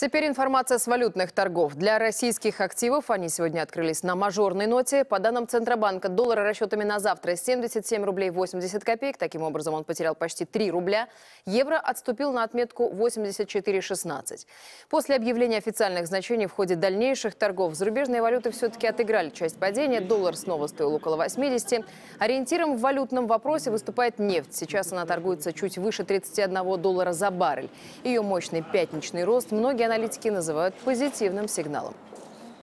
Теперь информация с валютных торгов. Для российских активов они сегодня открылись на мажорной ноте. По данным Центробанка, доллар расчетами на завтра 77 рублей 80 копеек. Таким образом, он потерял почти 3 рубля. Евро отступил на отметку 84,16. После объявления официальных значений в ходе дальнейших торгов зарубежные валюты все-таки отыграли часть падения. Доллар снова стоил около 80. Ориентиром в валютном вопросе выступает нефть. Сейчас она торгуется чуть выше 31 доллара за баррель. Ее мощный пятничный рост многие аналитики называют позитивным сигналом.